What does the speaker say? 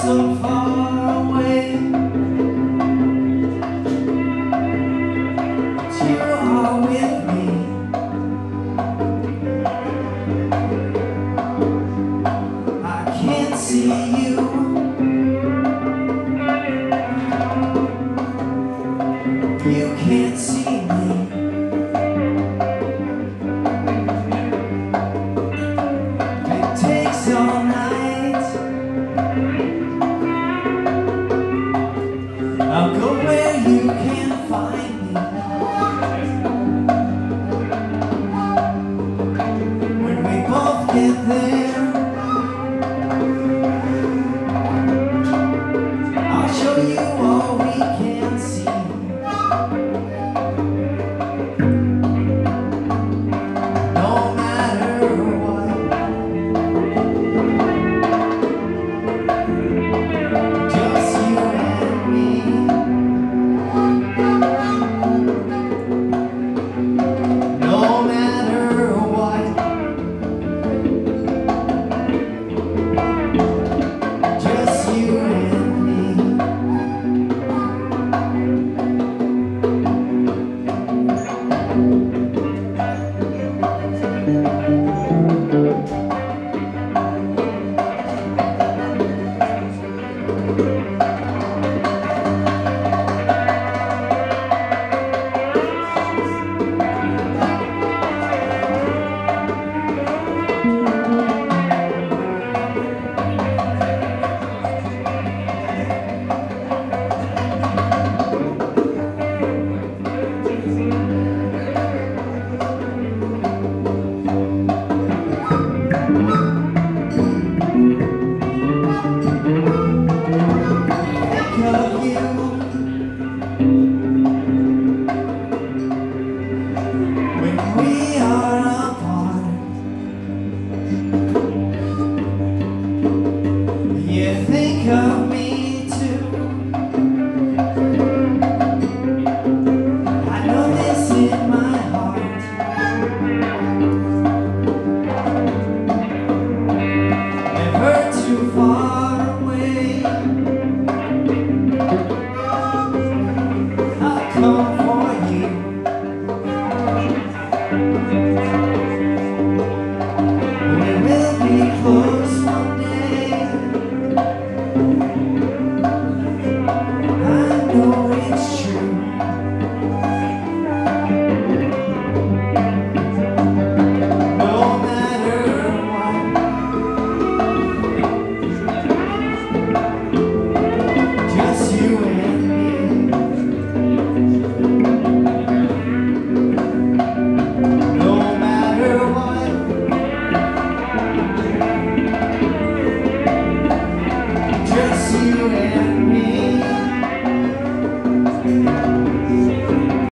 so far. I'll go where you can find